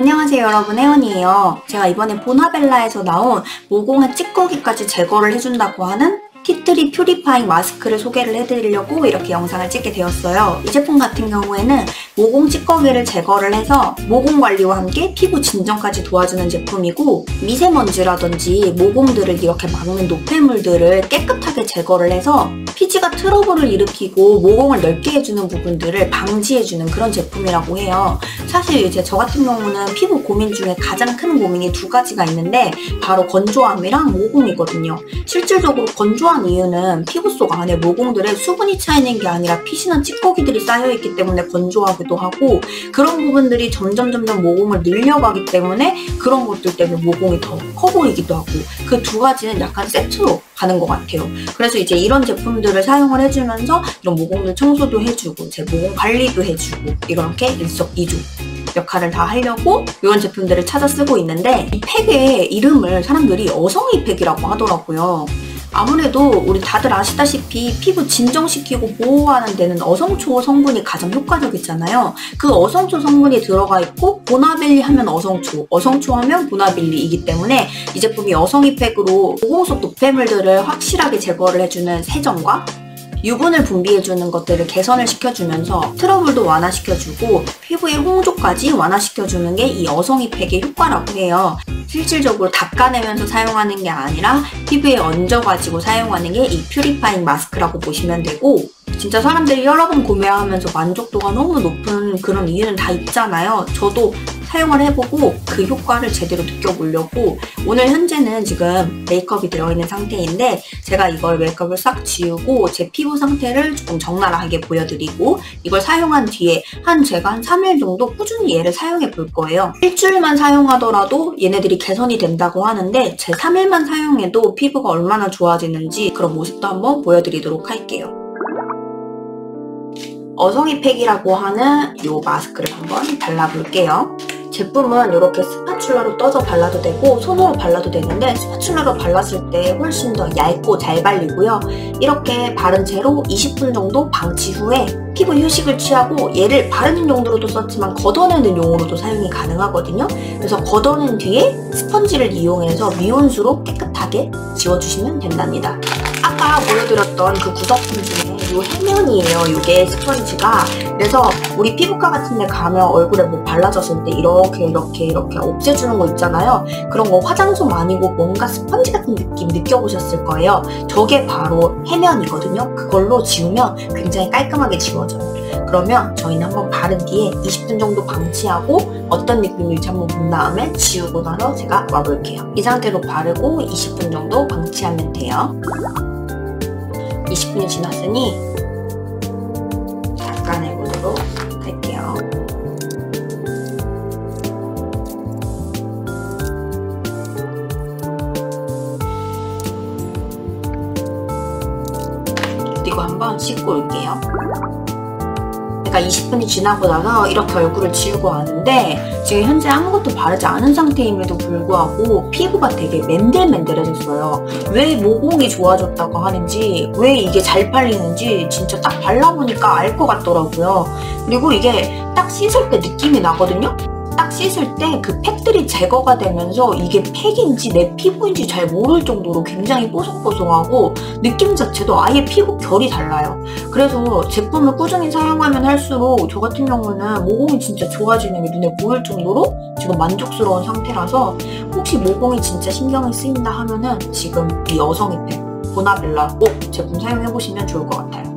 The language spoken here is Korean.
안녕하세요 여러분 혜원이에요. 제가 이번에 보나벨라에서 나온 모공의 찌꺼기까지 제거를 해준다고 하는 티트리 퓨리파잉 마스크를 소개를 해드리려고 이렇게 영상을 찍게 되었어요. 이 제품 같은 경우에는 모공 찌꺼기를 제거를 해서 모공 관리와 함께 피부 진정까지 도와주는 제품이고 미세먼지라든지 모공들을 이렇게 막는 노폐물들을 깨끗하게 제거를 해서 피지가 트러블을 일으키고 모공을 넓게 해주는 부분들을 방지해주는 그런 제품이라고 해요. 사실 이제 저 같은 경우는 피부 고민 중에 가장 큰 고민이 두 가지가 있는데 바로 건조함이랑 모공이거든요. 실질적으로 건조 한 이유는 피부 속 안에 모공들에 수분이 차있는 게 아니라 피시나 찌꺼기들이 쌓여있기 때문에 건조하기도 하고 그런 부분들이 점점 점점 모공을 늘려가기 때문에 그런 것들 때문에 모공이 더 커 보이기도 하고 그 두 가지는 약간 세트로 가는 것 같아요. 그래서 이제 이런 제품들을 사용을 해주면서 이런 모공들 청소도 해주고 제 모공 관리도 해주고 이렇게 일석이조 역할을 다 하려고 이런 제품들을 찾아 쓰고 있는데 이 팩의 이름을 사람들이 어성이 팩이라고 하더라고요. 아무래도 우리 다들 아시다시피 피부 진정시키고 보호하는 데는 어성초 성분이 가장 효과적이잖아요. 그 어성초 성분이 들어가 있고 보나빌리 하면 어성초, 어성초 하면 보나빌리이기 때문에 이 제품이 어성이 팩으로 모공 속 노폐물들을 확실하게 제거를 해주는 세정과 유분을 분비해주는 것들을 개선을 시켜주면서 트러블도 완화시켜주고 피부의 홍조까지 완화시켜주는 게이 어성이 팩의 효과라고 해요. 실질적으로 닦아내면서 사용하는 게 아니라 피부에 얹어가지고 사용하는 게 이 퓨리파잉 마스크라고 보시면 되고 진짜 사람들이 여러 번 구매하면서 만족도가 너무 높은 그런 이유는 다 있잖아요. 저도 사용을 해보고 그 효과를 제대로 느껴보려고 오늘 현재는 지금 메이크업이 들어있는 상태인데 제가 이걸 메이크업을 싹 지우고 제 피부 상태를 조금 적나라하게 보여드리고 이걸 사용한 뒤에 한 제가 한 3일 정도 꾸준히 얘를 사용해 볼 거예요. 일주일만 사용하더라도 얘네들이 개선이 된다고 하는데 제 3일만 사용해도 피부가 얼마나 좋아지는지 그런 모습도 한번 보여드리도록 할게요. 어성이 팩이라고 하는 이 마스크를 한번 발라볼게요. 제품은 이렇게 spatula로 떠서 발라도 되고 손으로 발라도 되는데 spatula로 발랐을 때 훨씬 더 얇고 잘 발리고요. 이렇게 바른 채로 20분 정도 방치 후에 피부 휴식을 취하고 얘를 바르는 용도로도 썼지만 걷어내는 용으로도 사용이 가능하거든요. 그래서 걷어낸 뒤에 스펀지를 이용해서 미온수로 깨끗하게 지워주시면 된답니다. 아까 보여드렸던 그 구성품 중에 이 해면이에요. 이게 스펀지가. 그래서 우리 피부과 같은 데 가면 얼굴에 뭐 발라졌을 때 이렇게 이렇게 이렇게 없애주는 거 있잖아요. 그런 거 화장솜 아니고 뭔가 스펀지 같은 느낌 느껴보셨을 거예요. 저게 바로 해면이거든요. 그걸로 지우면 굉장히 깔끔하게 지워져요. 그러면 저희는 한번 바른 뒤에 20분 정도 방치하고 어떤 느낌일지 한번 본 다음에 지우고 나서 제가 와볼게요. 이 상태로 바르고 20분 정도 방치하면 돼요. 20분이 지났으니 닦아내보도록 할게요. 그리고 한번 씻고 올게요. 제가 20분이 지나고 나서 이렇게 얼굴을 지우고 왔는데 지금 현재 아무것도 바르지 않은 상태임에도 불구하고 피부가 되게 맨들맨들해졌어요. 왜 모공이 좋아졌다고 하는지 왜 이게 잘 팔리는지 진짜 딱 발라보니까 알 것 같더라고요. 그리고 이게 딱 씻을 때 느낌이 나거든요. 딱 씻을 때 그 팩들이 제거가 되면서 이게 팩인지 내 피부인지 잘 모를 정도로 굉장히 뽀송뽀송하고 느낌 자체도 아예 피부 결이 달라요. 그래서 제품을 꾸준히 사용하면 할수록 저 같은 경우는 모공이 진짜 좋아지는 게 눈에 보일 정도로 지금 만족스러운 상태라서 혹시 모공이 진짜 신경이 쓰인다 하면은 지금 이 여성이 팩 보나벨라 꼭 제품 사용해보시면 좋을 것 같아요.